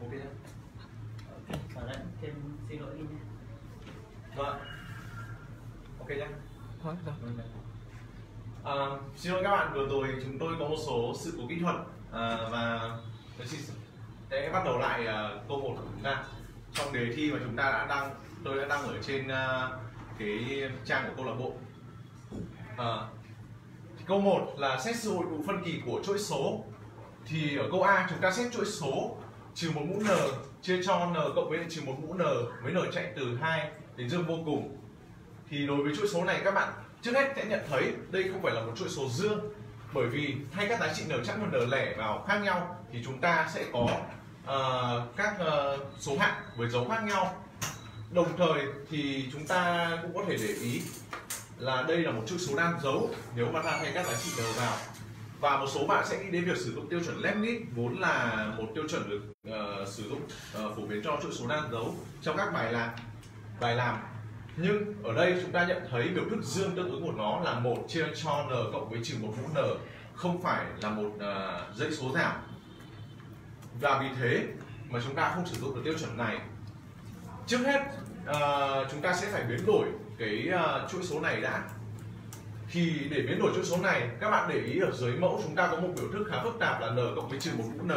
ok Ok, bảo lãnh thêm xin lỗi đi nhé. vâng. Ok nhé rồi. À, xin lỗi các bạn vừa rồi chúng tôi có một số sự cố kỹ thuật. À, và sẽ bắt đầu lại à, câu một của chúng ta. Trong đề thi mà chúng ta đã đăng tôi đã đăng ở trên à, cái trang của câu lạc bộ. À, câu 1 là xét sự hội tụ phân kỳ của chuỗi số. Thì ở câu A chúng ta xét chuỗi số trừ một mũ n chia cho n cộng với trừ một mũ n với n chạy từ 2 đến dương vô cùng. Thì đối với chuỗi số này các bạn trước hết sẽ nhận thấy đây không phải là một chuỗi số dương bởi vì thay các giá trị n chẵn và n lẻ vào khác nhau thì chúng ta sẽ có uh, các uh, số hạng với dấu khác nhau. Đồng thời thì chúng ta cũng có thể để ý là đây là một chuỗi số đan dấu nếu mà ta thay các giá trị n vào và một số bạn sẽ nghĩ đến việc sử dụng tiêu chuẩn Leibniz vốn là một tiêu chuẩn được uh, sử dụng uh, phổ biến cho chuỗi số đan dấu trong các bài làm bài làm. Nhưng ở đây chúng ta nhận thấy biểu thức dương tương ứng của nó là một chia cho n cộng với trừ một mũ n không phải là một uh, dãy số giảm. Và vì thế mà chúng ta không sử dụng được tiêu chuẩn này. Trước hết uh, chúng ta sẽ phải biến đổi cái uh, chuỗi số này đã thì để biến đổi chữ số này các bạn để ý ở dưới mẫu chúng ta có một biểu thức khá phức tạp là n cộng với trừ một mũ n.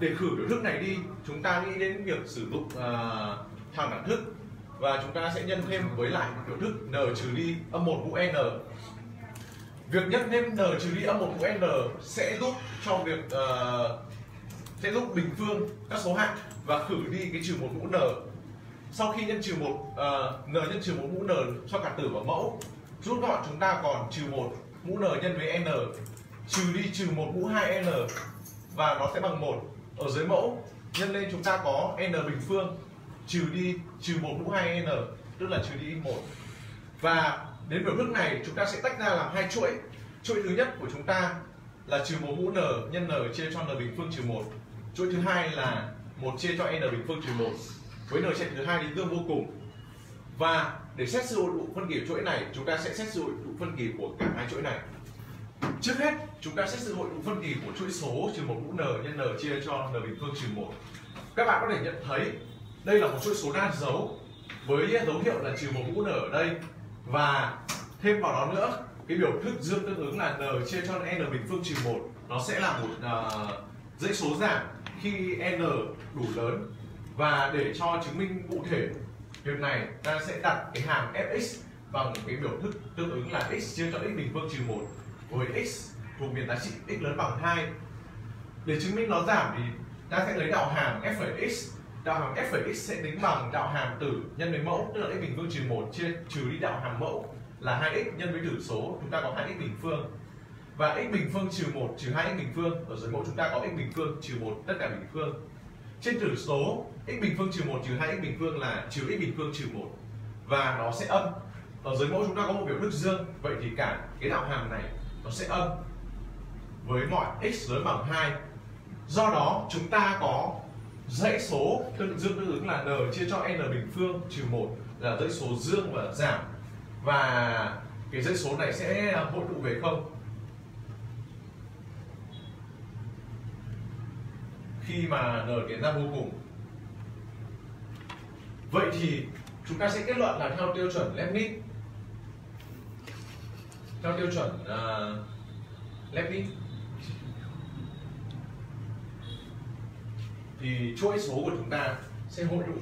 Để khử biểu thức này đi chúng ta nghĩ đến việc sử dụng à, uh, thằng đẳng thức. Và chúng ta sẽ nhân thêm với lại biểu thức n trừ đi âm một mũ n. Việc nhân thêm n trừ đi âm một mũ n sẽ giúp cho việc uh, sẽ giúp bình phương các số hạng và khử đi cái trừ một mũ n. Sau khi nhân trừ một uh, n nhân trừ một mũ n cho cả tử và mẫu rút gọn, chúng ta còn trừ một mũ n nhân với n. Trừ đi, trừ một mũ 2 n. Và nó sẽ bằng một. Ở dưới mẫu, nhân lên chúng ta có n bình phương. Trừ đi, trừ một mũ 2 n, tức là trừ đi một. Và đến biểu thức này, chúng ta sẽ tách ra làm hai chuỗi. Chuỗi thứ nhất của chúng ta là trừ một mũ n nhân n chia cho n bình phương trừ một. Chuỗi thứ hai là một chia cho n bình phương trừ một. Với n chạy từ hai đến dương vô cùng. Và để xét sự hội tụ phân kỳ của chuỗi này chúng ta sẽ xét sự hội tụ phân kỳ của cả hai chuỗi này. Trước hết chúng ta xét sự hội tụ phân kỳ của chuỗi số trừ một mũ n nhân n chia cho n bình phương trừ một. Các bạn có thể nhận thấy đây là một chuỗi số đa dấu với dấu hiệu là trừ một mũ n ở đây. Và thêm vào đó nữa cái biểu thức dương tương ứng là n chia cho n bình phương trừ một nó sẽ là một uh, dãy số giảm khi n đủ lớn. Và để cho chứng minh cụ thể việc này ta sẽ đặt cái hàm fx bằng cái biểu thức tương ứng là x chia cho x bình phương trừ một, với x thuộc biệt giá trị x lớn bằng 2 để chứng minh nó giảm thì ta sẽ lấy đạo hàm f phẩy x. Đạo hàm f phẩy x sẽ tính bằng đạo hàm tử nhân với mẫu, tức là x bình phương trừ một chia trừ đi đạo hàm mẫu là 2x nhân với tử số, chúng ta có 2x bình phương. Và x bình phương trừ 1 trừ 2x bình phương, ở dưới mẫu chúng ta có x bình phương trừ 1 tất cả bình phương. Trên tử số x bình phương trừ 1 trừ 2x bình phương là trừ x bình phương trừ 1 và nó sẽ âm. Ở dưới mẫu chúng ta có một biểu thức dương. Vậy thì cả cái đạo hàm này nó sẽ âm với mọi x lớn bằng 2 do đó, chúng ta có dãy số tương dương tương ứng là n chia cho n bình phương trừ 1 là dãy số dương và giảm. Và cái dãy số này sẽ à, hội tụ về không. Khi mà n tiến ra vô cùng vậy thì chúng ta sẽ kết luận là theo tiêu chuẩn Leibniz. Theo tiêu chuẩn uh, Leibniz. Thì chuỗi số của chúng ta sẽ hội tụ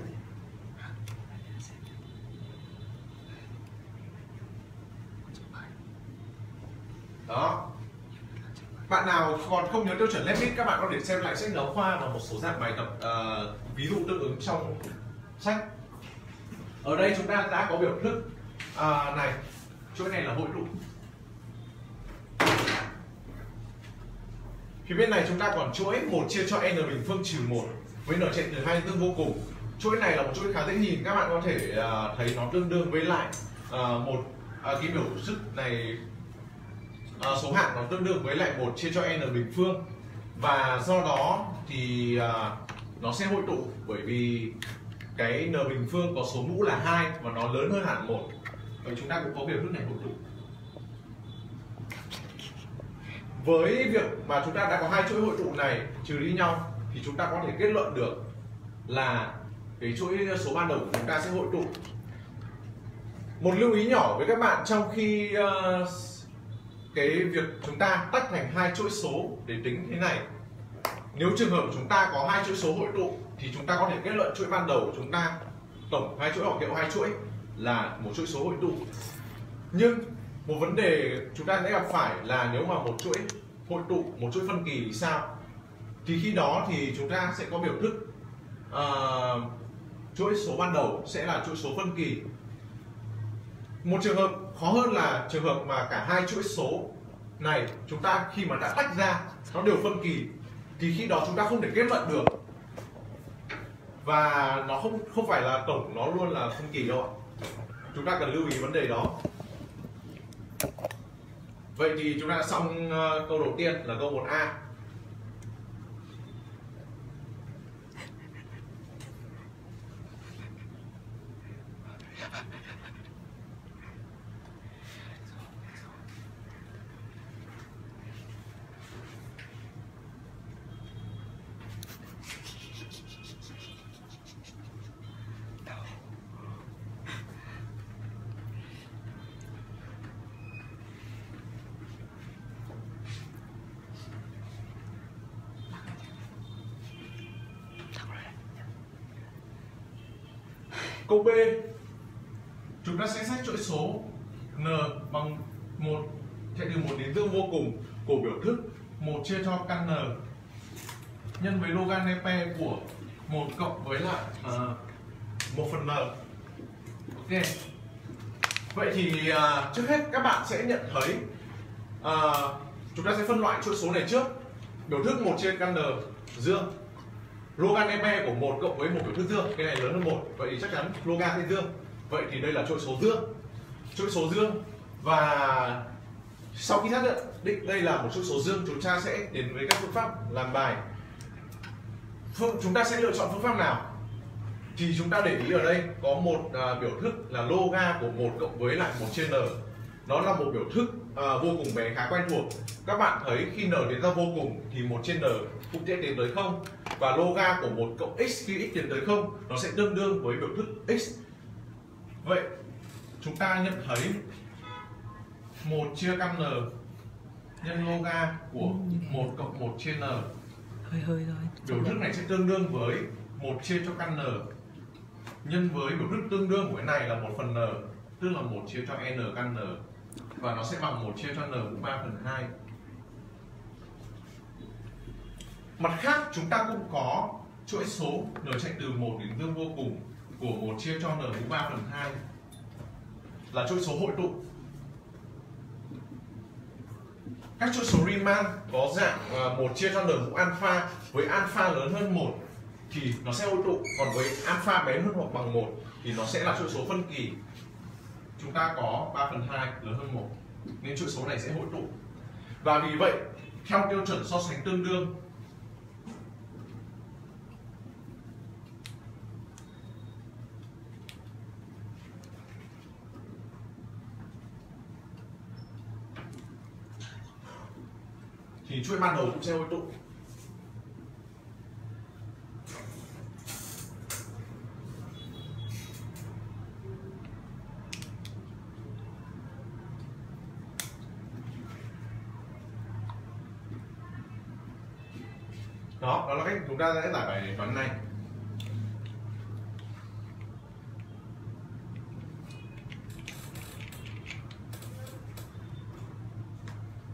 đó. Bạn nào còn không nhớ tiêu chuẩn Leibniz các bạn có thể xem lại sách giáo khoa và một số dạng bài tập uh, ví dụ tương ứng trong sách ở đây chúng ta đã có biểu thức. À, này chuỗi này là hội tụ. Phía bên này chúng ta còn chuỗi một chia cho n bình phương trừ một với n chạy từ hai tương vô cùng. Chuỗi này là một chuỗi khá dễ nhìn các bạn có thể uh, thấy nó tương đương với lại uh, một uh, cái biểu thức này uh, số hạng nó tương đương với lại một chia cho n bình phương. Và do đó thì uh, nó sẽ hội tụ bởi vì cái n bình phương có số mũ là hai và nó lớn hơn hẳn một. Và chúng ta cũng có biểu thức này hội tụ. Với việc mà chúng ta đã có hai chuỗi hội tụ này trừ đi nhau thì chúng ta có thể kết luận được là cái chuỗi số ban đầu của chúng ta sẽ hội tụ. Một lưu ý nhỏ với các bạn trong khi uh, cái việc chúng ta tách thành hai chuỗi số để tính thế này. Nếu trường hợp chúng ta có hai chuỗi số hội tụ thì chúng ta có thể kết luận chuỗi ban đầu của chúng ta tổng hai chuỗi hoặc hiệu hai chuỗi là một chuỗi số hội tụ. Nhưng một vấn đề chúng ta sẽ gặp phải là nếu mà một chuỗi hội tụ một chuỗi phân kỳ thì sao? Thì khi đó thì chúng ta sẽ có biểu thức uh, chuỗi số ban đầu sẽ là chuỗi số phân kỳ. Một trường hợp khó hơn là trường hợp mà cả hai chuỗi số này chúng ta khi mà đã tách ra nó đều phân kỳ thì khi đó chúng ta không thể kết luận được và nó không không phải là tổng, nó luôn là không kỳ đâu ạ. Chúng ta cần lưu ý vấn đề đó. Vậy thì chúng ta xong ờ, câu đầu tiên là câu 1A Câu B. Chúng ta sẽ xét chuỗi số n bằng 1 chạy từ 1 đến dương vô cùng của biểu thức 1 chia cho căn n. Nhân với logan EP của 1 cộng với lại à, uh, 1 phần n. Ok. Vậy thì uh, trước hết các bạn sẽ nhận thấy uh, chúng ta sẽ phân loại chuỗi số này trước. Biểu thức 1 chia căn n dương logan EP của một cộng với một biểu thức dương cái này lớn hơn một vậy thì chắc chắn logan sẽ dương. Vậy thì đây là chuỗi số dương. Chuỗi số dương và sau khi xác định đây là một chuỗi số dương chúng ta sẽ đến với các phương pháp làm bài. Phương chúng ta sẽ lựa chọn phương pháp nào? Thì chúng ta để ý ở đây có một uh, biểu thức là loga của một cộng với lại một trên n. Nó là một biểu thức à, vô cùng bé khá quen thuộc. Các bạn thấy khi n đến ra vô cùng thì một trên n cũng sẽ đến tới không? Và loga của một cộng x khi x tiến tới không nó sẽ tương đương với biểu thức x. Vậy chúng ta nhận thấy một chia căn n nhân loga của một cộng một trên n. Hơi hơi thôi. Biểu thức này sẽ tương đương với một chia cho căn n nhân với biểu thức tương đương của cái này là một phần n tức là một chia cho n căn n và nó sẽ bằng một chia cho n mũ 3 phần 2 mặt khác, chúng ta cũng có chuỗi số n chạy từ 1 đến dương vô cùng của 1 chia cho n mũ 3 phần 2 là chuỗi số hội tụ. Các chuỗi số Riemann có dạng à, 1 chia cho n mũ alpha với alpha lớn hơn 1 thì nó sẽ hội tụ, còn với alpha bé hơn hoặc bằng 1 thì nó sẽ là chuỗi số phân kỳ. Chúng ta có 3 phần 2 lớn hơn 1 nên chuỗi số này sẽ hội tụ. Và vì vậy, theo tiêu chuẩn so sánh tương đương thì chuỗi ban đầu cũng sẽ hội tụ. Đó đó là cách chúng ta sẽ giải bài toán này.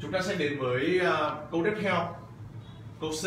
Chúng ta sẽ đến với uh, câu tiếp theo câu C.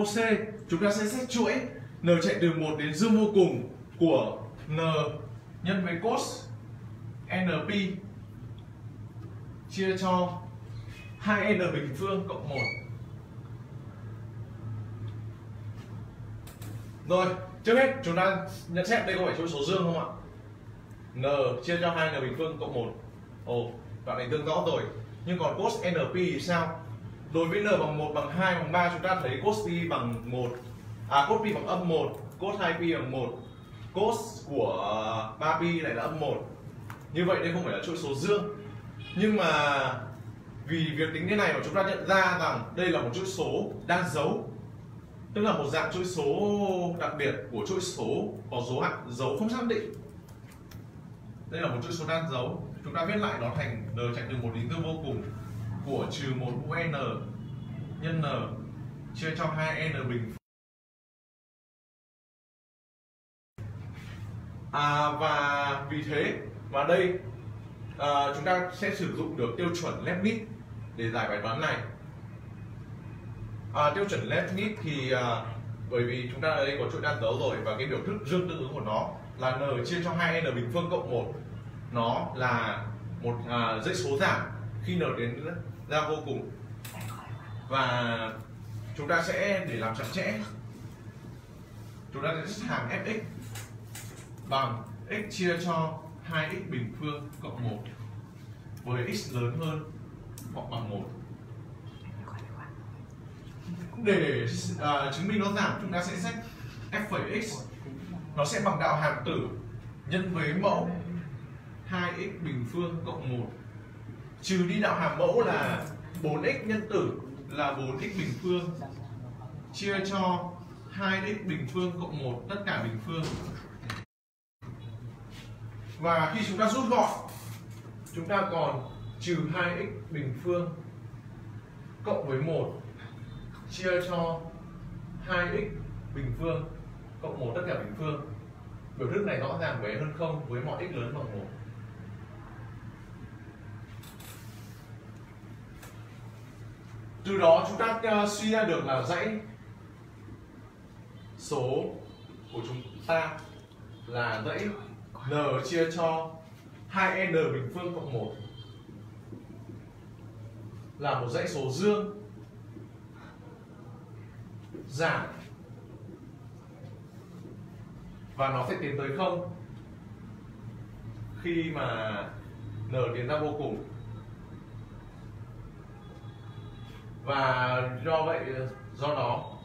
câu C chúng ta sẽ xét chuỗi n chạy từ 1 đến dương vô cùng của n nhân với cos np chia cho 2n bình phương cộng 1 rồi, trước hết chúng ta nhận xét đây có phải chuỗi số dương không ạ? N chia cho hai n bình phương cộng một. Ồ, đoạn này tương rõ rồi. Nhưng còn cos np thì sao? Đối với n bằng 1 bằng 2 bằng 3 chúng ta thấy cos pi bằng 1 à cos pi bằng âm 1 cos 2 pi bằng 1 cos của à, 3 pi này là âm 1 như vậy đây không phải là chuỗi số dương. Nhưng mà vì việc tính thế này mà chúng ta nhận ra rằng đây là một chuỗi số đang dấu, tức là một dạng chuỗi số đặc biệt của chuỗi số có dấu hạn, dấu không xác định. Đây là một chuỗi số đang dấu. Chúng ta viết lại nó thành n chạy từ một đến tư vô cùng của trừ một mũ n nhân n chia cho 2 n bình à, và vì thế mà đây à, chúng ta sẽ sử dụng được tiêu chuẩn Leibniz để giải bài toán này. À, tiêu chuẩn Leibniz thì à, bởi vì chúng ta ở đây có chuỗi đan dấu rồi và cái biểu thức dương tương ứng của nó là n chia cho 2 n bình phương cộng 1 nó là một à, dãy số giảm khi n đến ra vô cùng. Và chúng ta sẽ để làm chặt chẽ chúng ta sẽ hàng fx bằng x chia cho 2x bình phương cộng 1 với x lớn hơn hoặc bằng 1 để uh, chứng minh nó giảm chúng ta sẽ xét f phẩy x. Nó sẽ bằng đạo hàm tử nhân với mẫu 2x bình phương cộng 1 trừ đi đạo hàm mẫu là 4x nhân tử là 4x bình phương. Chia cho 2x bình phương cộng 1 tất cả bình phương. Và khi chúng ta rút gọn, chúng ta còn trừ 2x bình phương cộng với 1 chia cho 2x bình phương cộng 1 tất cả bình phương. Biểu thức này rõ ràng bé hơn không với mọi x lớn bằng 1 từ đó chúng ta uh, suy ra được là dãy số của chúng ta là dãy n chia cho 2n bình phương cộng 1 là một dãy số dương giảm. Và nó sẽ tiến tới không khi mà n tiến ra vô cùng. Và do vậy, do đó,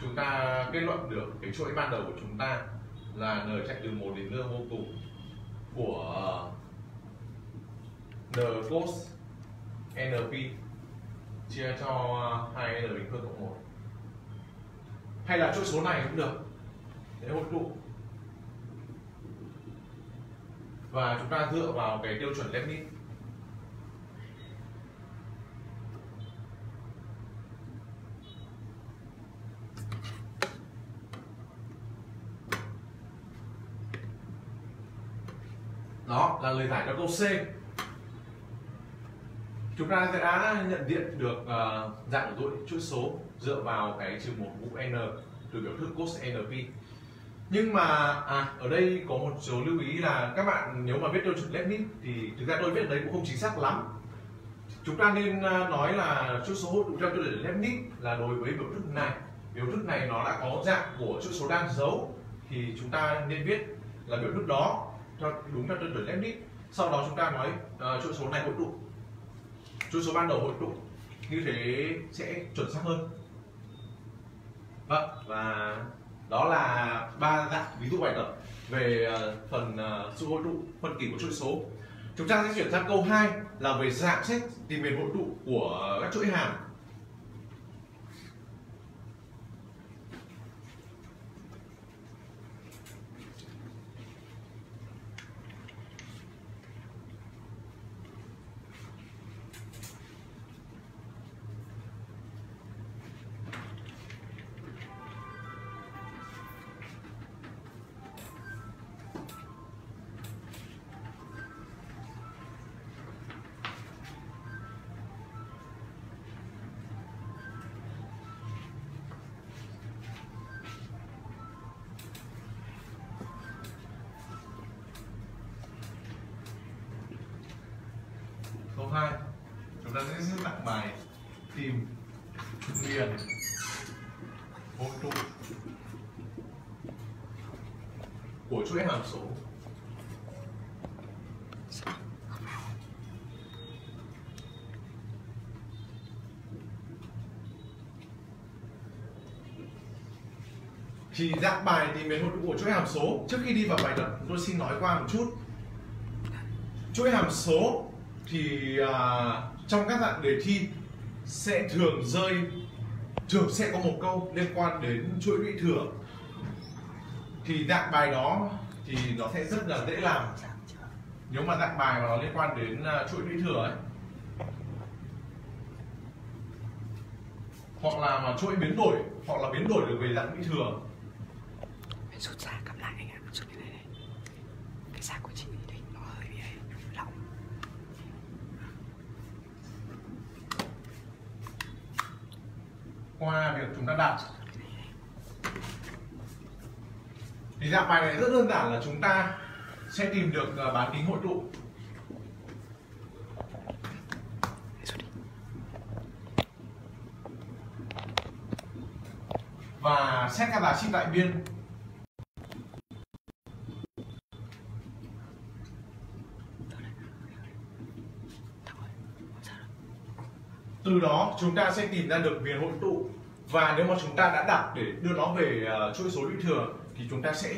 chúng ta kết luận được cái chuỗi ban đầu của chúng ta là n chạy từ 1 đến n vô cùng của, n cos np chia cho 2n bình phương cộng 1 hay là chuỗi số này cũng được. Để hội tụ. Và chúng ta dựa vào cái tiêu chuẩn Leibniz đó là lời giải cho câu C. Chúng ta sẽ đã nhận diện được uh, dạng của chuỗi số dựa vào cái trừ một mũ n từ biểu thức cos np nhưng mà à, ở đây có một số lưu ý là các bạn nếu mà viết tiêu chuẩn Leibniz thì thực ra tôi viết đấy cũng không chính xác lắm. Chúng ta nên uh, nói là chuỗi số hội tụ tiêu chuẩn Leibniz là đối với biểu thức này. Biểu thức này nó đã có dạng của chuỗi số đang dấu thì chúng ta nên viết là biểu thức đó theo đúng theo tiêu chuẩn Leibniz sau đó chúng ta nói ờ, uh, chuỗi số này hội tụ. Chuỗi số ban đầu hội tụ như thế sẽ chuẩn xác hơn. Vâng và đó là ba dạng ví dụ bài tập về uh, phần uh, sự hội tụ phân kỳ của chuỗi số. Chúng ta sẽ chuyển sang câu 2 là về dạng xét tìm về hội tụ của các chuỗi hàm bài tìm liền hội trụ của chuỗi hàm số. Thì dạng bài tìm biến hội tụ của chuỗi hàm số. Trước khi đi vào bài tập tôi xin nói qua một chút. Chuỗi hàm số thì uh, trong các dạng đề thi sẽ thường rơi, thường sẽ có một câu liên quan đến chuỗi lũy thừa. Thì dạng bài đó thì nó sẽ rất là dễ làm. Nếu mà dạng bài mà nó liên quan đến à, chuỗi lũy thừa ấy. Hoặc là mà chuỗi biến đổi, hoặc là biến đổi được về dạng lũy thừa. Rút ra cầm lại anh ạ rút cái này này cái xác của chị thì nó hơi bị lỏng qua việc chúng ta đặt thì dạng bài này rất đơn giản là chúng ta sẽ tìm được ờ, bán kính hội tụ. Và xét các giá trị tại biên thằng ơi không sao đâu từ đó chúng ta sẽ tìm ra được viền hội tụ. Và nếu mà chúng ta đã đặt để đưa nó về uh, chuỗi số lũy thừa thì chúng ta sẽ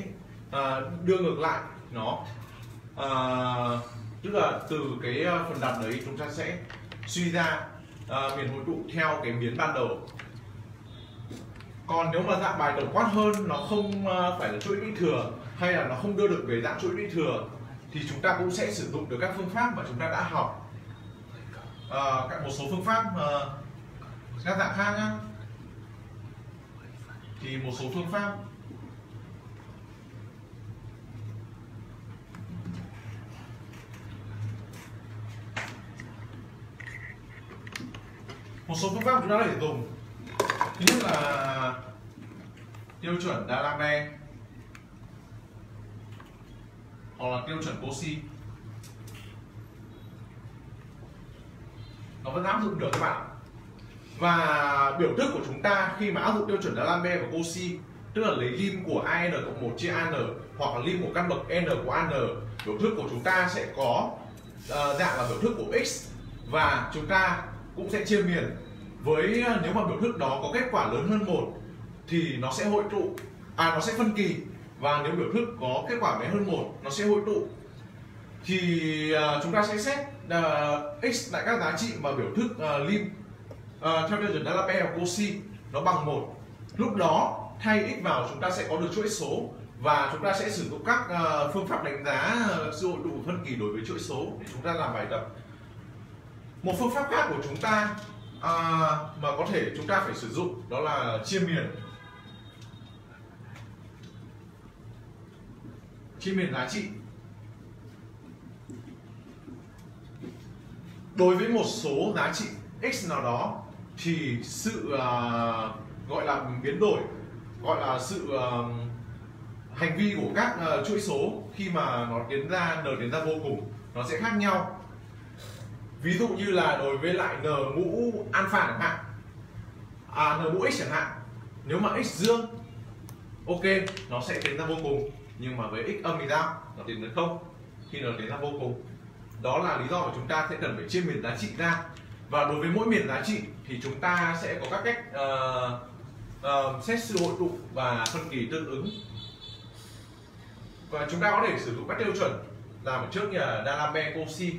uh, đưa ngược lại nó. Uh, tức là từ cái phần đặt đấy chúng ta sẽ suy ra uh, miền hội tụ theo cái biến ban đầu. Còn nếu mà dạng bài tổng quát hơn nó không uh, phải là chuỗi lũy thừa hay là nó không đưa được về dạng chuỗi lũy thừa thì chúng ta cũng sẽ sử dụng được các phương pháp mà chúng ta đã học uh, các một số phương pháp uh, các dạng khác nhá. Thì một số phương pháp. Một số phương pháp chúng ta có thể dùng. Thứ nhất là tiêu chuẩn Dalame hoặc là tiêu chuẩn Cauchy. Nó vẫn áp dụng được các bạn. Và biểu thức của chúng ta khi mà áp dụng tiêu chuẩn Dalambe và Cauchy tức là lấy lim của an cộng 1 chia an hoặc là lim của căn bậc n của an biểu thức của chúng ta sẽ có uh, dạng là biểu thức của x và chúng ta cũng sẽ chia miền. Với ờ, nếu mà biểu thức đó có kết quả lớn hơn một thì nó sẽ hội tụ à nó sẽ phân kỳ. Và nếu biểu thức có kết quả bé hơn một nó sẽ hội tụ. Thì uh, chúng ta sẽ xét uh, x tại các giá trị mà biểu thức uh, lim uh, theo tiêu chuẩn Dallapé của Cauchy nó bằng một. Lúc đó thay x vào chúng ta sẽ có được chuỗi số và chúng ta sẽ sử dụng các uh, phương pháp đánh giá sự hội tụ phân kỳ đối với chuỗi số để chúng ta làm bài tập. Một phương pháp khác của chúng ta uh, mà có thể chúng ta phải sử dụng đó là chia miền. Chia miền giá trị. Đối với một số giá trị x nào đó thì sự uh, gọi là biến đổi gọi là sự uh, hành vi của các uh, chuỗi số khi mà nó tiến ra n tiến ra vô cùng nó sẽ khác nhau. Ví dụ như là đối với lại n mũ alpha chẳng hạn. À n mũ x chẳng hạn. Nếu mà x dương ok nó sẽ tiến ra vô cùng. Nhưng mà với x âm thì sao? Nó tiến đến không. Khi nó tiến ra vô cùng đó là lý do mà chúng ta sẽ cần phải chia miền giá trị ra. Và đối với mỗi miền giá trị thì chúng ta sẽ có các cách uh, uh, xét sự hội tụ và phân kỳ tương ứng. Và chúng ta có thể sử dụng các tiêu chuẩn làm ở trước như ờ, Dalame Cauchy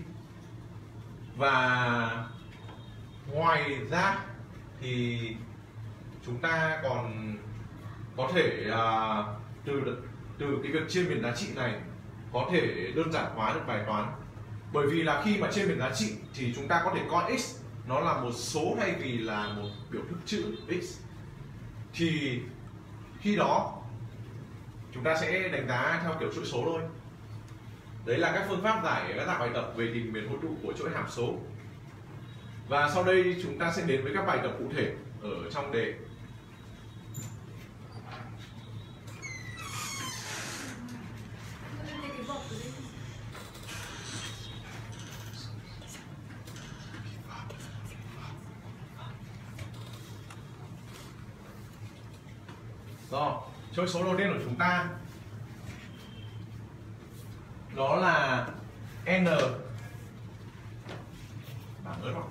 và ngoài ra thì chúng ta còn có thể uh, từ từ cái việc chia miền giá trị này có thể đơn giản hóa được bài toán bởi vì là khi mà trên miền giá trị thì chúng ta có thể coi x, nó là một số thay vì là một biểu thức chữ x. Thì khi đó, chúng ta sẽ đánh giá theo kiểu chuỗi số thôi. Đấy là các phương pháp giải, các dạng bài tập về tìm miền hội tụ của chuỗi hàm số. Và sau đây chúng ta sẽ đến với các bài tập cụ thể ở trong đề chuỗi số đầu tiên của chúng ta. Đó là n. Bảng ớt hoặc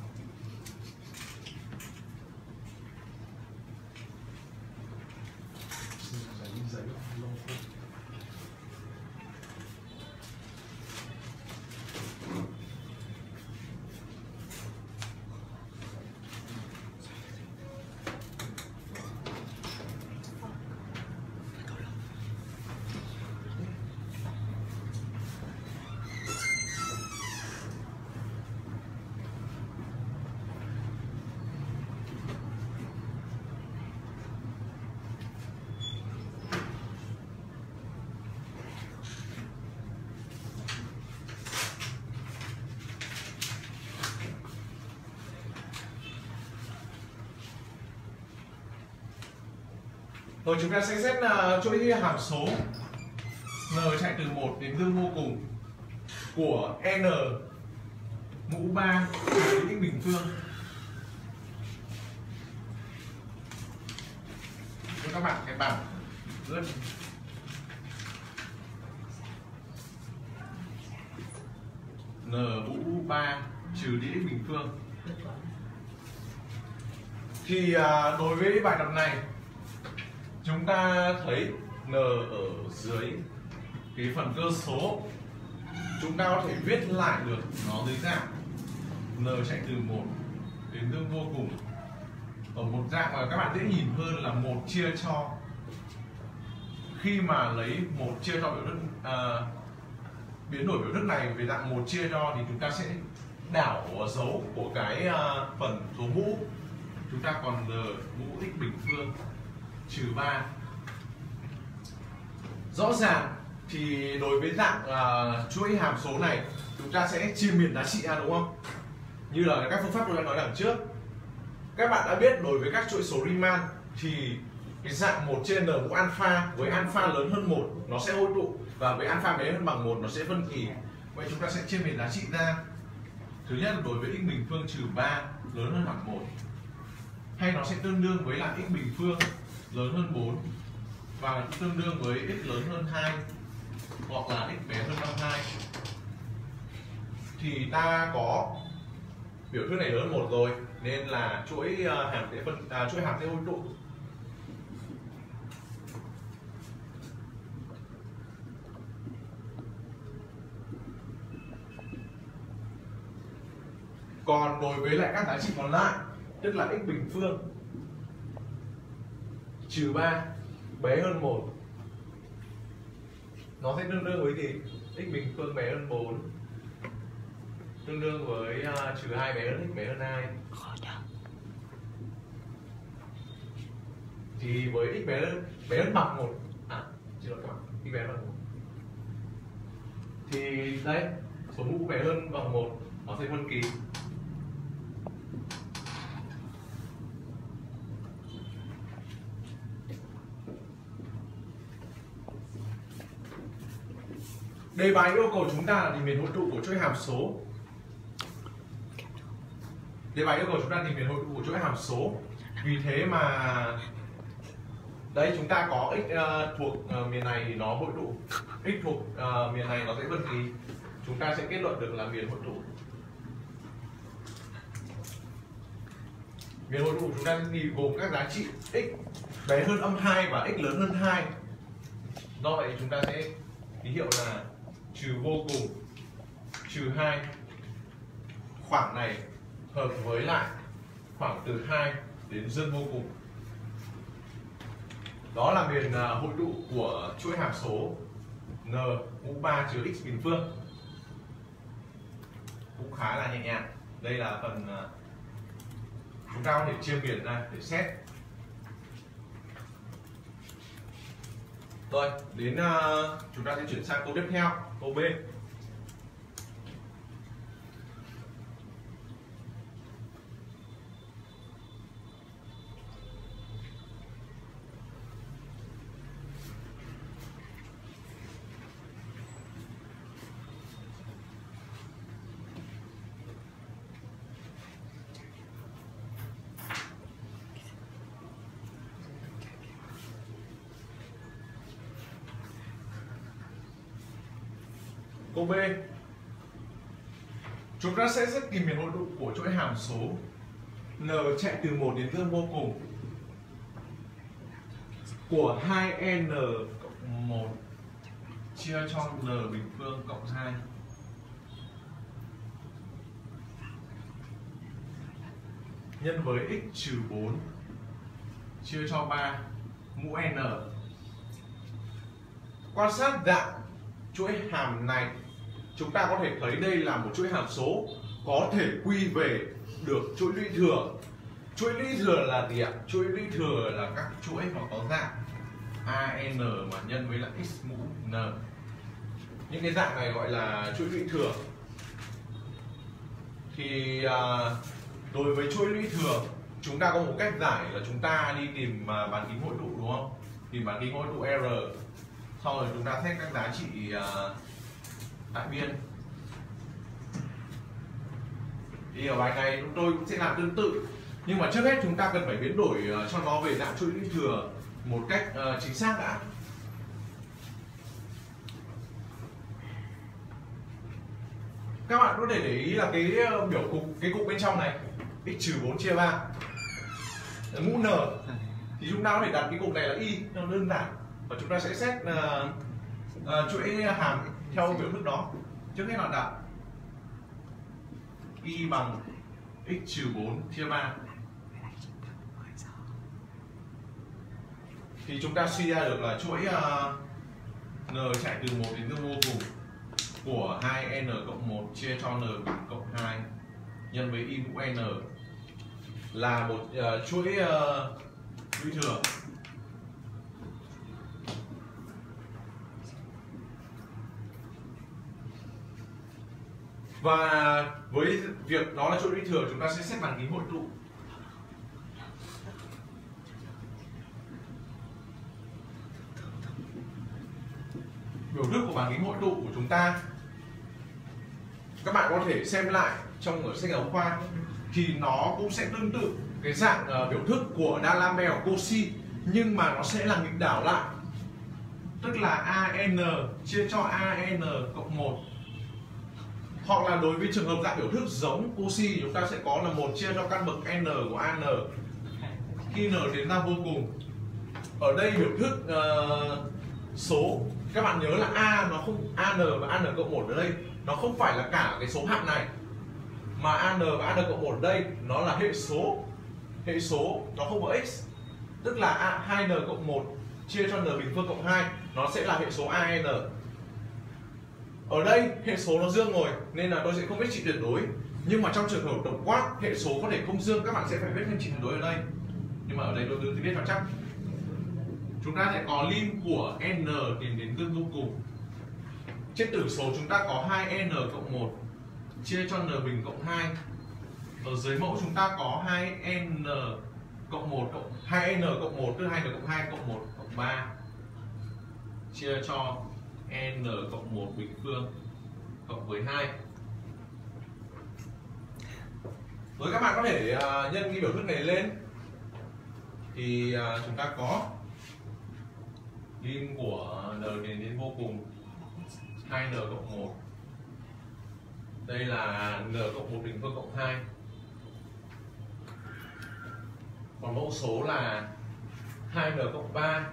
Rồi chúng ta sẽ xét uh, cho chuỗi hàm số n chạy từ 1 đến dương vô cùng của n mũ 3 với x bình phương. Cho các bạn cái bảng rất n mũ 3 trừ đi x bình phương. Thì uh, đối với bài tập này chúng ta thấy n ở dưới cái phần cơ số. Chúng ta có thể viết lại được nó dưới dạng. N chạy từ 1 đến dương vô cùng. Ở một dạng mà các bạn dễ nhìn hơn là một chia cho. Khi mà lấy một chia cho biểu thức à, biến đổi biểu thức này về dạng một chia cho thì chúng ta sẽ đảo dấu của cái à, phần số mũ. Chúng ta còn n mũ x bình phương trừ 3 Rõ ràng thì đối với dạng uh, chuỗi hàm số này chúng ta sẽ chia miền giá trị ra đúng không? Như là các phương pháp tôi đã nói đằng trước Các bạn đã biết đối với các chuỗi số Riemann thì cái dạng 1 trên n mũ alpha với alpha lớn hơn 1 nó sẽ hội tụ và với alpha bé hơn bằng 1 nó sẽ phân kỳ. Vậy chúng ta sẽ chia miền giá trị ra. Thứ nhất là đối với x bình phương trừ 3 lớn hơn bằng 1 hay nó sẽ tương đương với là x bình phương lớn hơn 4 và tương đương với x lớn hơn 2 hoặc là x bé hơn 52 thì ta có biểu thuyết này lớn một rồi nên là chuỗi ờ, hàm tế phân à, chuỗi hàm tế hỗn tụ. Còn đối với lại các giá trị còn lại tức là x bình phương trừ 3 bé hơn 1 nó sẽ tương đương với gì? X bình phương bé hơn 4 tương đương với uh, trừ 2 bé hơn x bé hơn 2 thì với x bé hơn bé hơn bằng 1 à xin lỗi các bạn. X bé bằng 1 thì đây số mũ bé hơn bằng 1 nó sẽ phân kỳ Đề bài yêu cầu chúng ta là tìm miền hội tụ của chuỗi hàm số. Đề bài yêu cầu chúng ta tìm miền hội tụ của chuỗi hàm số. Vì thế mà đây chúng ta có x uh, thuộc uh, miền này thì nó hội tụ, x thuộc uh, miền này nó sẽ phân kỳ. Chúng ta sẽ kết luận được là miền hội tụ. Miền hội tụ chúng ta thì gồm các giá trị x bé hơn âm 2 và x lớn hơn 2. Do vậy chúng ta sẽ ký hiệu là trừ vô cùng, trừ 2 khoảng này hợp với lại khoảng từ 2 đến dương vô cùng. Đó là miền à, hội tụ của chuỗi hàm số n mũ 3 trừ x bình phương. Cũng khá là nhẹ nhàng. Đây là phần à, chúng ta có thể chia miền ra để xét. Rồi đến uh, chúng ta sẽ chuyển sang câu tiếp theo câu B. ta sẽ rất tìm miền hội tụ của chuỗi hàm số n chạy từ 1 đến dương vô cùng của 2n cộng 1 chia cho n bình phương cộng 2 nhân với x trừ 4 chia cho 3 mũ n. Quan sát dạng chuỗi hàm này chúng ta có thể thấy đây là một chuỗi hàm số có thể quy về được chuỗi lũy thừa. Chuỗi lũy thừa là gì ạ? Chuỗi lũy thừa là các chuỗi mà có dạng an mà nhân với lại x mũ n. Những cái dạng này gọi là chuỗi lũy thừa. Thì à, đối với chuỗi lũy thừa chúng ta có một cách giải là chúng ta đi tìm mà bán kính hội tụ đúng không? Tìm bán kính hội tụ r. Sau rồi chúng ta xét các giá trị à, tại biên. Thì ở bài này chúng tôi cũng sẽ làm tương tự. Nhưng mà trước hết chúng ta cần phải biến đổi ờ, cho nó về dạng chuỗi lũy thừa một cách ờ, chính xác đã. Các bạn có thể để ý là cái ờ, biểu cục cái cục bên trong này x trừ 4 chia 3 mũ n. Thì chúng ta có thể đặt cái cục này là y nó đơn giản. Và chúng ta sẽ xét uh, uh, chuỗi hàm theo biểu thức đó trước hết là đặt y bằng x trừ 4 chia 3 thì chúng ta suy ra được là chuỗi uh, n chạy từ 1 đến tương vô cùng của 2n cộng 1 chia cho n cộng 2 nhân với y mũ n là một uh, chuỗi ờ, uh, lũy thừa. Và với việc đó là chuỗi đi thừa chúng ta sẽ xét bàn kính hội tụ. Biểu thức của bàn kính hội tụ của chúng ta các bạn có thể xem lại trong ở sách giáo khoa thì nó cũng sẽ tương tự cái dạng uh, biểu thức của D'Alembert Cauchy nhưng mà nó sẽ là nghịch đảo lại. Tức là AN chia cho AN cộng 1 hoặc là đối với trường hợp dạng biểu thức giống oxy chúng ta sẽ có là một chia cho căn bậc n của an khi n đến ra vô cùng. Ở đây biểu thức uh, số các bạn nhớ là a nó không an và an cộng một ở đây nó không phải là cả cái số hạng này. Mà an và an cộng một ở đây nó là hệ số hệ số nó không có x. Tức là 2n cộng 1 chia cho n bình phương cộng 2 nó sẽ là hệ số an ở đây, hệ số nó dương rồi, nên là tôi sẽ không biết trị tuyệt đối. Nhưng mà trong trường hợp tổng quát, hệ số có thể không dương, các bạn sẽ phải biết thêm trị tuyệt đối ở đây. Nhưng mà ở đây tôi tôi viết cho chắc. Chúng ta sẽ có lim của n tìm đến tương vô cùng. Trên tử số chúng ta có 2n cộng 1 chia cho n bình cộng 2 ở dưới mẫu chúng ta có 2n cộng 1 cộng 2n cộng 1 tức 2n cộng 2 cộng 1 cộng 3 chia cho n cộng 1 bình phương cộng với 2 với các bạn có thể à, nhân cái biểu thức này lên. Thì à, chúng ta có lim của n đến đến vô cùng. 2n cộng 1 đây là n cộng 1 bình phương cộng 2 còn mẫu số là 2n cộng 3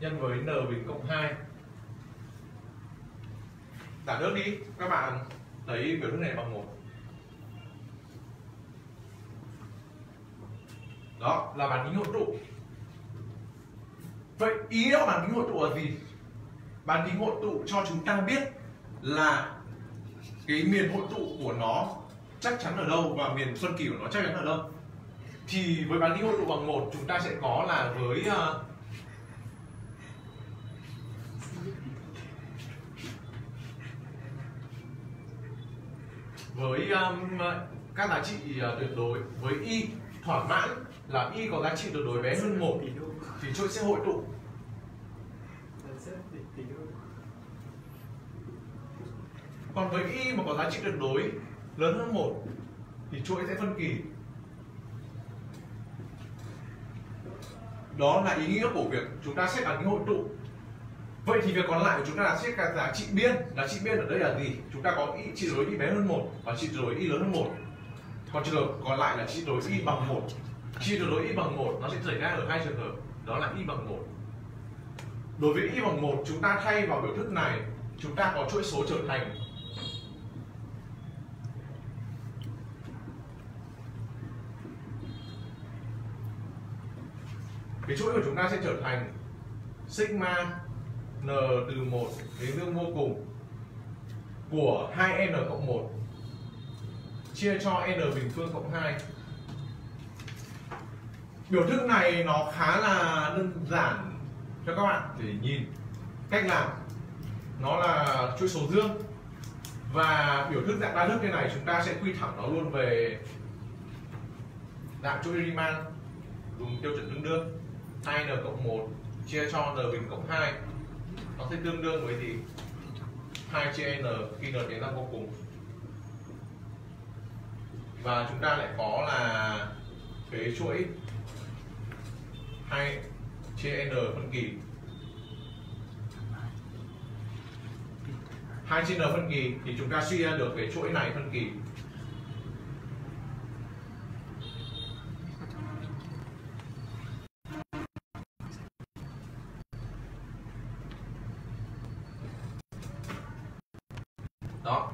nhân với n bình cộng 2 giả nước đi các bạn lấy biểu thức này bằng 1 đó là bản tính hội tụ. Vậy ý đó bản tính hội tụ là gì? Bản tính hội tụ cho chúng ta biết là cái miền hội tụ của nó chắc chắn ở đâu và miền phân kỳ của nó chắc chắn ở đâu. Thì với bán tính hội tụ bằng một chúng ta sẽ có là với uh, với um, các giá trị à, tuyệt đối. Với y thỏa mãn là y có giá trị tuyệt đối bé hơn một thì chuỗi sẽ hội tụ. Còn với y mà có giá trị tuyệt đối lớn hơn một thì chuỗi sẽ phân kỳ. Đó là ý nghĩa của việc chúng ta xét đặt cái hội tụ vậy thì việc còn lại của chúng ta là xét cả giá trị biên. Giá trị biên ở đây là gì? Chúng ta có y trị đối y bé hơn một và trị đối y lớn hơn một. Còn trường hợp còn lại là trị đối y bằng một. Trị đối y bằng một, nó sẽ xảy ra ở hai trường hợp. Đó là y bằng một. Đối với y bằng một, chúng ta thay vào biểu thức này, chúng ta có chuỗi số trở thành. Cái chuỗi của chúng ta sẽ trở thành sigma n từ 1 đến dương vô cùng, của 2n cộng 1 chia cho n bình phương cộng 2 biểu thức này nó khá là đơn giản cho các bạn để nhìn. Cách làm, nó là chuỗi số dương. Và biểu thức dạng đa thức như này, chúng ta sẽ quy thẳng nó luôn về dạng chuỗi Riemann dùng tiêu chuẩn tương đương. 2n cộng 1 chia cho n bình cộng 2 nó sẽ tương đương với gì? 2 chia n khi n tiến ra vô cùng. Và chúng ta lại có là cái chuỗi. 2 chia n phân kỳ. 2 chia n phân kỳ thì chúng ta suy ra được về chuỗi này phân kỳ. Đó.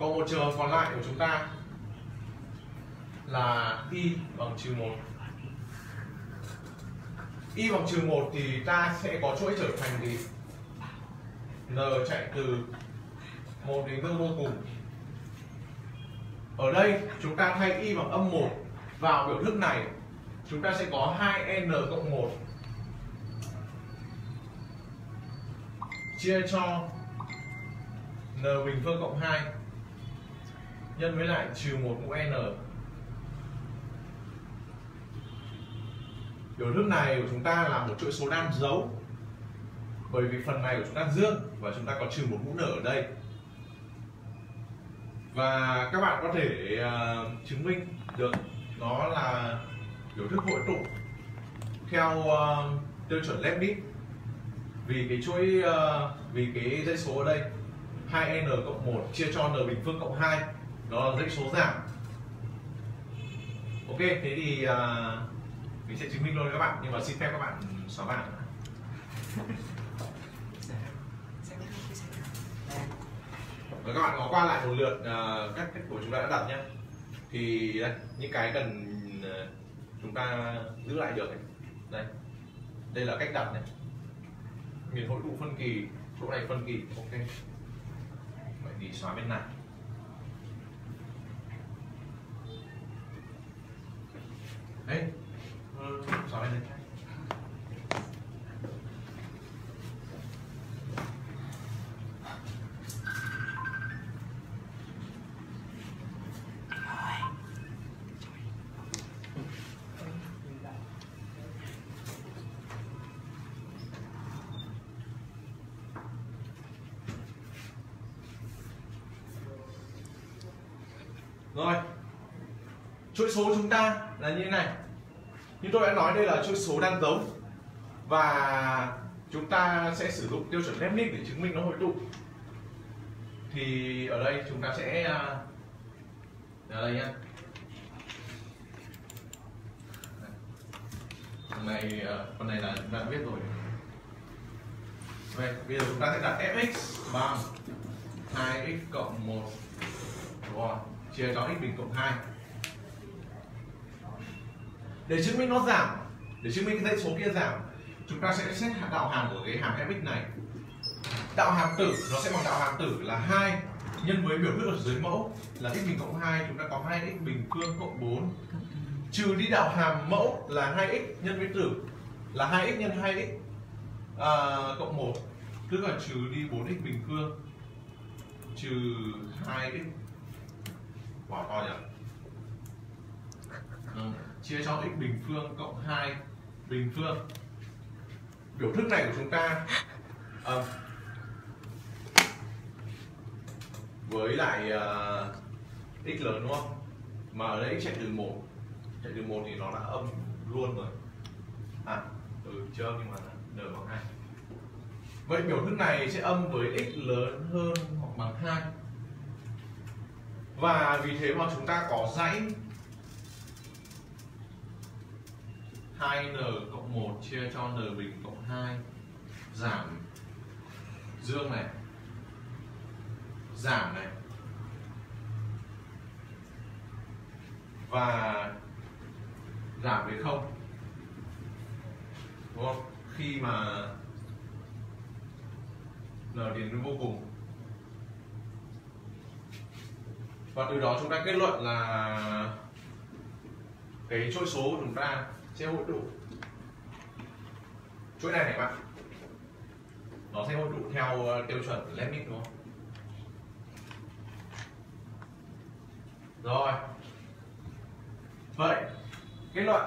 Còn một trường còn lại của chúng ta là y bằng trừ một. Y bằng trừ một thì ta sẽ có chuỗi trở thành gì? N chạy từ một đến dương vô cùng. Ở đây, chúng ta thay y bằng âm 1 vào biểu thức này, chúng ta sẽ có 2n cộng 1 chia cho n bình phương cộng 2 nhân với lại trừ 1 mũ n. Biểu thức này của chúng ta là một chuỗi số đan dấu bởi vì phần này của chúng ta dương và chúng ta có trừ một mũ n ở đây. Và các bạn có thể uh, chứng minh được nó là biểu thức hội tụ theo uh, tiêu chuẩn Leibniz. Vì cái chuỗi uh, vì cái dãy số ở đây. 2n cộng 1 chia cho n bình phương cộng 2 đó là dãy số giảm. Ok thế thì uh, mình sẽ chứng minh luôn các bạn nhưng mà xin phép các bạn xóa bảng. Rồi các bạn có qua lại một lượt uh, các cách của chúng ta đã đặt nhé thì đây những cái cần uh, chúng ta giữ lại được này. đây đây là cách đặt này. Miền hội tụ phân kỳ chỗ này phân kỳ ok thì xóa bên này. Đấy xóa bên này rồi chuỗi số chúng ta là như thế này. Như tôi đã nói đây là chuỗi số đang dấu và chúng ta sẽ sử dụng tiêu chuẩn Leibniz để chứng minh nó hội tụ. Thì ở đây chúng ta sẽ ở đây nhá. Phần này à, con này là chúng ta đã biết rồi. Vậy, bây giờ chúng ta sẽ đặt fx bằng 2x cộng 1 rồi chia cho x bình cộng 2 để chứng minh nó giảm để chứng minh cái dãy số kia giảm chúng ta sẽ xét đạo hàm của cái hàm fx này. Đạo hàm tử nó sẽ bằng đạo hàm tử là hai nhân với biểu thức ở dưới mẫu là x bình cộng 2 chúng ta có 2x bình phương cộng 4 trừ đi đạo hàm mẫu là 2x nhân với tử là 2x nhân 2x à, cộng 1 tức là trừ đi 4x bình phương trừ 2x quả to nhỉ? Ừ. chia cho x bình phương cộng 2 bình phương. Biểu thức này của chúng ta à, với lại uh, x lớn đúng không? Mà ở đây x chạy từ 1 chạy từ 1 thì nó đã âm luôn rồi. À ừ chưa nhưng mà n bằng 2 vậy biểu thức này sẽ âm với x lớn hơn hoặc bằng 2 và vì thế mà chúng ta có dãy 2n cộng 1 chia cho n bình cộng 2 giảm dương này, giảm này. Và giảm về không, đúng không? Khi mà n đến vô cùng. Và từ đó chúng ta kết luận là cái chuỗi số của chúng ta sẽ hội tụ chuỗi này này bạn. Nó sẽ hội tụ theo ờ, tiêu chuẩn limit đúng không? Rồi. Vậy, kết luận.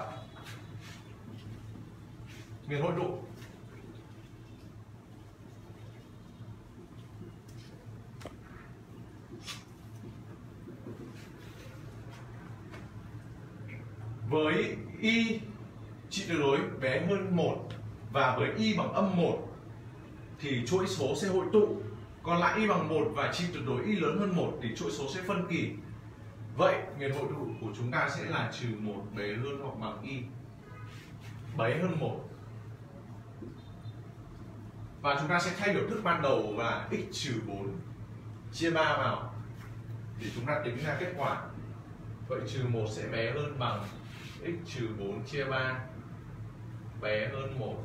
Miền hội tụ với y tuyệt đối bé hơn 1 và với y bằng âm 1 thì chuỗi số sẽ hội tụ. Còn lại y bằng 1 và chi tuyệt đối y lớn hơn 1 thì chuỗi số sẽ phân kỳ. Vậy nguyên hội tụ của chúng ta sẽ là trừ 1 bé hơn hoặc bằng y. Bé hơn 1 và chúng ta sẽ thay biểu thức ban đầu là x trừ 4 chia 3 vào để chúng ta tính ra kết quả. Vậy trừ 1 sẽ bé hơn bằng x trừ 4 chia 3 bé hơn 1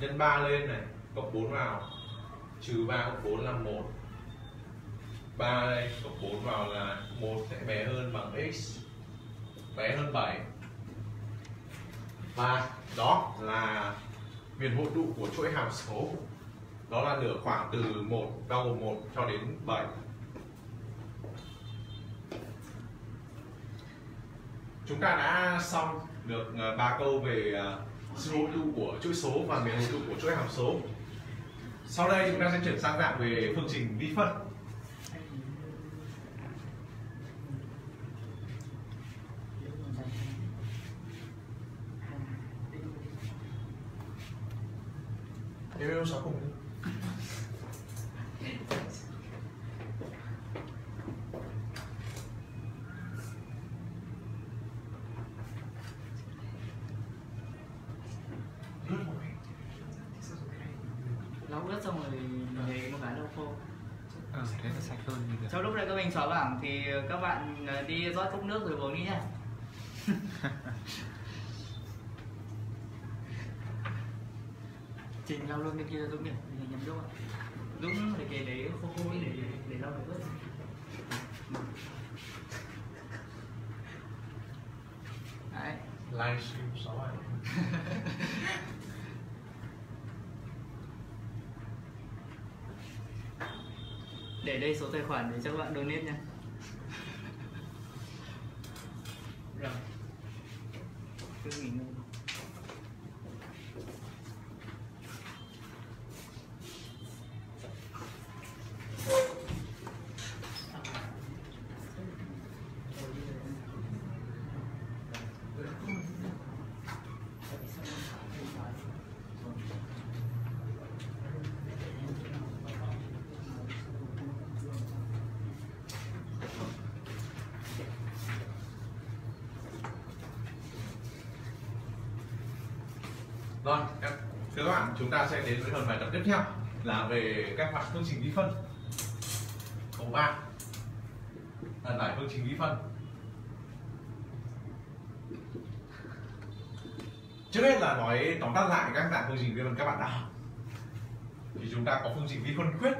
nhân 3 lên này, cộng 4 vào. Trừ 3 cộng 4 là 1 3 đây, cộng 4 vào là 1 sẽ bé hơn bằng x. Bé hơn 7 và đó là miền hội tụ của chuỗi hàm số. Đó là nửa khoảng từ 1 bao gồm 1 cho đến 7 chúng ta đã xong được ờ, ba câu về ờ, sự hội tụ của chuỗi số và về hội tụ của chuỗi hàm số. Sau đây chúng ta sẽ chuyển sang dạng về phương trình vi phân. Yêu sao cùng đi. Lướt một cái. lau ướt xong rồi để một cái lau khô Ờ, thế nó sạch hơn thì được mình xóa bảng thì các bạn ờ, đi rót cốc nước rồi uống đi nhá. Trình lau luôn bên kia cho dũng nhỉ? Mình nhầm dũng ạ. Dũng để cái đấy khô khô ấy để để lau được ướt đấy. Livestream 6 để đây số tài khoản để cho các bạn donate nha. Rồi. Cứ nghỉ ngơi vâng thưa các bạn, chúng ta sẽ đến với phần bài tập tiếp theo là về các bạn phương trình vi phân. Câu ba là giải phương trình vi phân. Trước hết là nói tóm tắt lại các dạng phương trình vi phân các bạn đã học. Thì chúng ta có phương trình vi phân khuyết.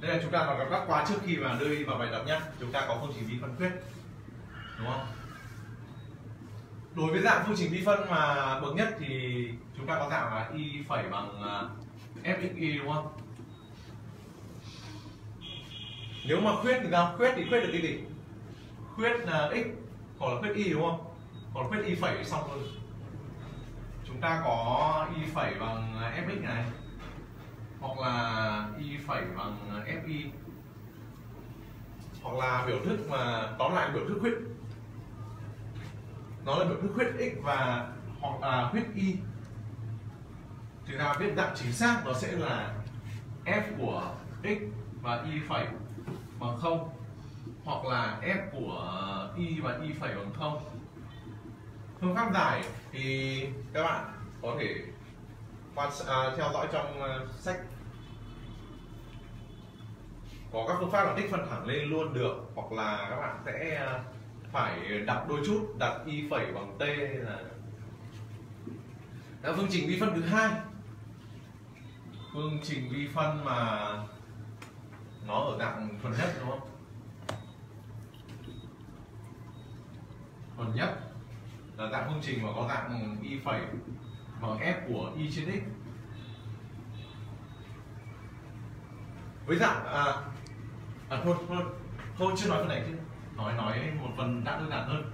Đây là chúng ta còn các quá trước khi mà đưa đi vào bài tập nhé. Chúng ta có phương trình vi phân khuyết. Đúng không? Đối với dạng phương trình vi phân mà bậc nhất thì chúng ta có dạng là y phẩy bằng à, fxy, đúng không? Nếu mà khuyết thì sao? Khuyết thì khuyết được cái gì? Khuyết là x, hoặc là khuyết y, đúng không? Còn khuyết y phẩy xong luôn. chúng ta có y phẩy bằng à, fx này, hoặc là y phẩy bằng à, fi hoặc là biểu thức mà, tóm lại biểu thức khuyết nó là biểu thức khuyết x và hoặc là huyết y. Thì ta viết dạng chính xác nó sẽ là f của x và y phẩy bằng không hoặc là f của y và y phẩy bằng không. Phương pháp giải thì các bạn có thể quan à, theo dõi trong uh, sách. Có các phương pháp là tích phân thẳng lên luôn được hoặc là các bạn sẽ uh, phải đặt đôi chút đặt y phẩy bằng t hay là đó, phương trình vi phân thứ hai. Phương trình vi phân mà nó ở dạng thuần nhất đúng không? Thuần nhất là dạng phương trình mà có dạng y phẩy bằng f của y trên x. Với dạng à, à thôi thôi thôi chưa nói phần này chứ nói nói một phần đã đơn giản hơn.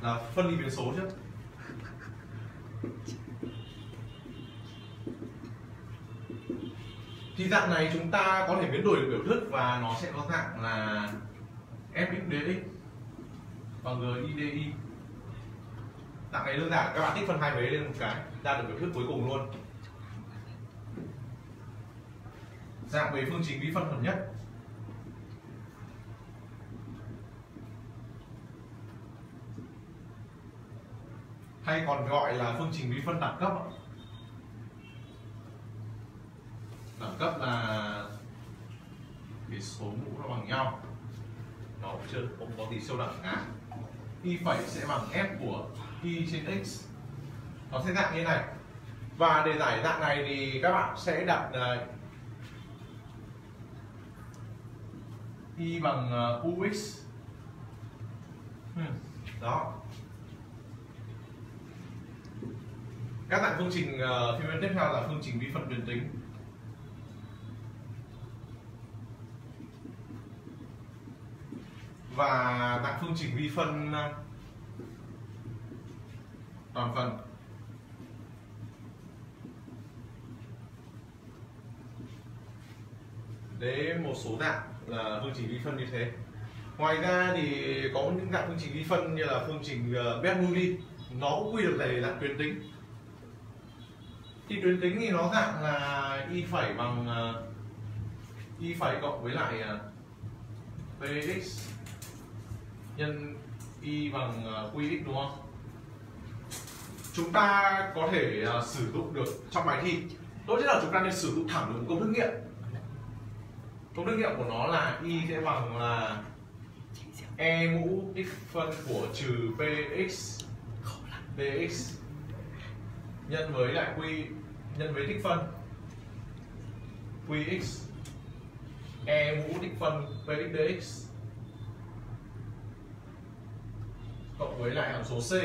Là phân ly biến số chứ. Thì dạng này chúng ta có thể biến đổi được biểu thức và nó sẽ có dạng là fx dx bằng gi dạng này đơn giản, các bạn tích phân hai vế lên một cái, ra được biểu thức cuối cùng luôn. Dạng về phương trình vi phân thuần nhất. Hay còn gọi là phương trình vi phân đẳng cấp đẳng cấp là cái số mũ nó bằng nhau. Nó cũng chưa không có gì siêu đẳng cả y phẩy sẽ bằng f của y trên x. Nó sẽ dạng như này. Và để giải dạng này thì các bạn sẽ đặt uh, y bằng ờ, uh, ux hmm. đó. Các dạng phương trình uh, phim tiếp theo là phương trình vi phân tuyến tính. Và dạng phương trình vi phân ờ, toàn phần. Đấy một số dạng là phương trình vi phân như thế. Ngoài ra thì có những dạng phương trình vi phân như là phương trình Bernoulli nó cũng quy được về dạng tuyến tính thì tuyến tính thì nó dạng là y phẩy bằng uh, y phẩy cộng với lại ờ, uh, px nhân y bằng ờ, uh, qx đúng không? Chúng ta có thể uh, sử dụng được trong bài thi. Tốt nhất là chúng ta nên sử dụng thẳng đúng công thức nghiệm. Công thức nghiệm của nó là y sẽ bằng là e mũ x phân của trừ px dx nhân với lại q nhân với tích phân. Qx e mũ tích phân px dx cộng với lại hàm số c.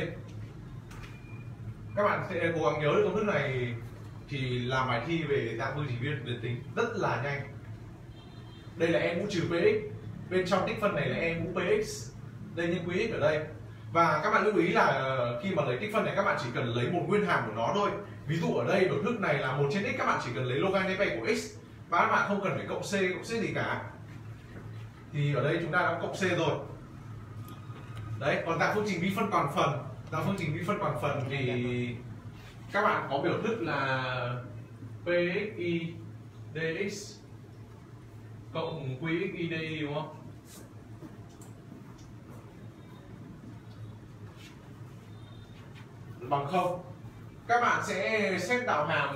Các bạn sẽ cố gắng nhớ được công thức này thì làm bài thi về dạng phương trình viên tuyến tính rất là nhanh. Đây là e mũ trừ px bên trong tích phân này là e mũ px đây nhân qx ở đây và các bạn lưu ý là ờ, khi mà lấy tích phân này, các bạn chỉ cần lấy một nguyên hàm của nó thôi. Ví dụ ở đây biểu thức này là một trên x, các bạn chỉ cần lấy logaritm của x. Và các bạn không cần phải cộng c cộng c gì cả. Thì ở đây chúng ta đã cộng c rồi. Đấy, còn dạng phương trình vi phân toàn phần. Dạng phương trình vi phân toàn phần thì các bạn có biểu thức là pxy dx cộng qxy dy đúng không? Bằng không. Các bạn sẽ xét đạo hàm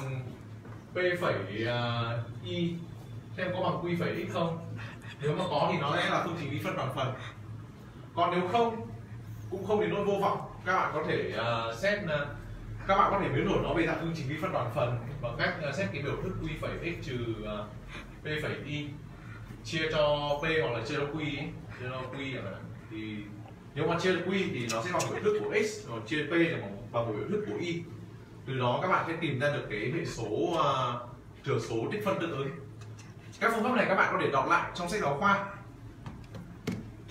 p phẩy à, uh, y xem có bằng q phẩy x không. Nếu mà có thì nó sẽ là phương trình vi phân toàn phần. Còn nếu không cũng không đến nỗi vô vọng. Các bạn có thể uh, xét uh, các bạn có thể biến đổi nó về dạng phương trình vi phân toàn phần bằng cách uh, xét cái biểu thức q phẩy x trừ uh, p phẩy y chia cho p hoặc là chia cho q ấy. chia cho q thì nếu mà chia q thì nó sẽ bằng biểu thức của x rồi chia p thì bằng, bằng biểu thức của y. Từ đó các bạn sẽ tìm ra được cái hệ số ờ, uh, thừa số tích phân tương ứng. Các phương pháp này các bạn có thể đọc lại trong sách giáo khoa.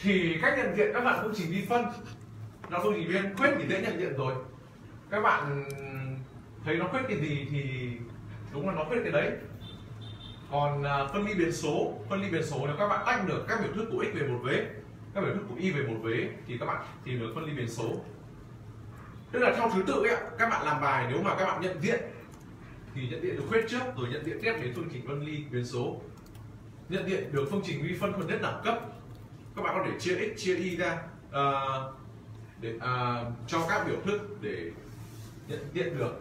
Thì cách nhận diện các bạn cũng chỉ vi phân nó phương trình viên khuyết thì dễ nhận diện rồi. Các bạn thấy nó khuyết cái gì thì đúng là nó khuyết cái đấy. Còn ờ, phân ly biến số phân ly biến số nếu các bạn tách được các biểu thức của x về một vế các biểu thức của y về một vế thì các bạn tìm được phân ly biến số tức là theo thứ tự ấy các bạn làm bài nếu mà các bạn nhận diện thì nhận diện được khuyết trước rồi nhận diện tiếp đến phương trình phân ly biến số. Nhận diện được phương trình vi phân phân nhất đẳng cấp. Các bạn có thể chia x chia y ra à, để à, cho các biểu thức để nhận diện được.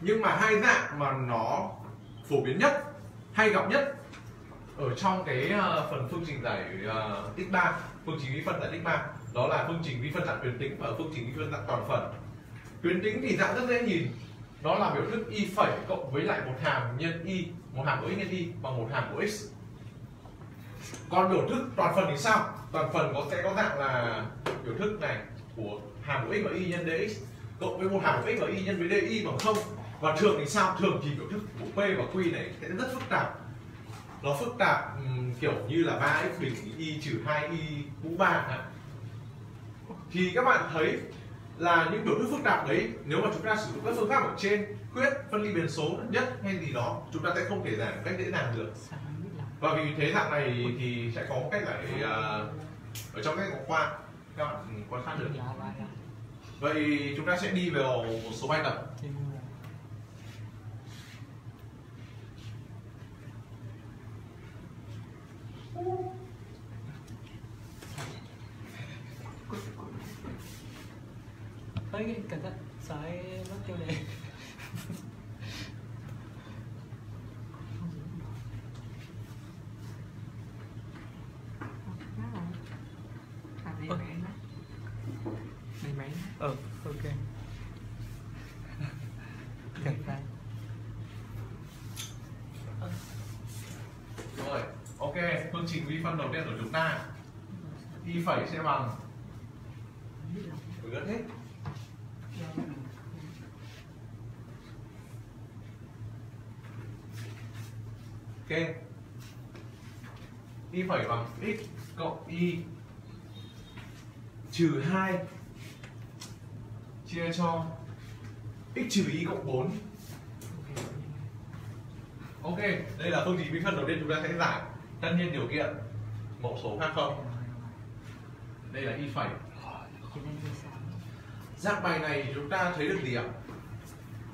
Nhưng mà hai dạng mà nó phổ biến nhất hay gặp nhất ở trong cái uh, phần phương trình giải uh, x3 phương trình vi phân giải x3 đó là phương trình vi phân dạng tuyến tính và phương trình vi phân dạng toàn phần. Tuyến tính thì dạng rất dễ nhìn. Đó là biểu thức y phẩy cộng với lại một hàm nhân y một hàm của x nhân y bằng một hàm của x. Còn biểu thức toàn phần thì sao? Toàn phần có sẽ có dạng là biểu thức này của hàm của x và y nhân dx cộng với một hàm của x và y nhân với dy bằng không. Và thường thì sao? Thường thì biểu thức của p và q này sẽ rất phức tạp. Nó phức tạp um, kiểu như là 3x bình y trừ 2y mũ 3 hả? Thì các bạn thấy là những biểu thức phức tạp đấy nếu mà chúng ta sử dụng các phương pháp ở trên quyết phân ly biến số nhất hay gì đó chúng ta sẽ không thể giải một cách dễ dàng được. Và vì thế dạng này thì sẽ có một cách giải uh, à, ở trong cách của khoa. Các bạn quan sát được. Vậy chúng ta sẽ đi vào một số bài tập. Ơi, cẩn thận, sói mất tiêu đề Đi máy nó Đi máy nó Ờ, ok. Cẩn thận. Rồi ok. Phương trình vi phân đầu tiên của chúng ta. Y phẩy sẽ bằng gớt hết ok y phẩy bằng x cộng y trừ 2 chia cho x trừ y cộng 4 ok, đây là phương trình vi phân đầu tiên chúng ta sẽ giải. Tất nhiên điều kiện, mẫu số khác không. Đây là y phẩy. Dạng bài này chúng ta thấy được gì ạ?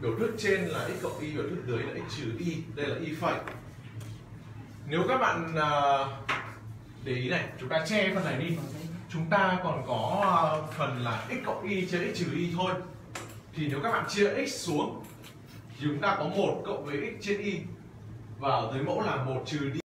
Biểu thức trên là x cộng y, biểu thức dưới là x trừ y. Đây là y phẩy. Nếu các bạn à, để ý này, chúng ta che phần này đi chúng ta còn có ờ, phần là x cộng y chia x trừ y thôi. Thì nếu các bạn chia x xuống thì chúng ta có một cộng với x trên y. Và ở dưới mẫu là một trừ đi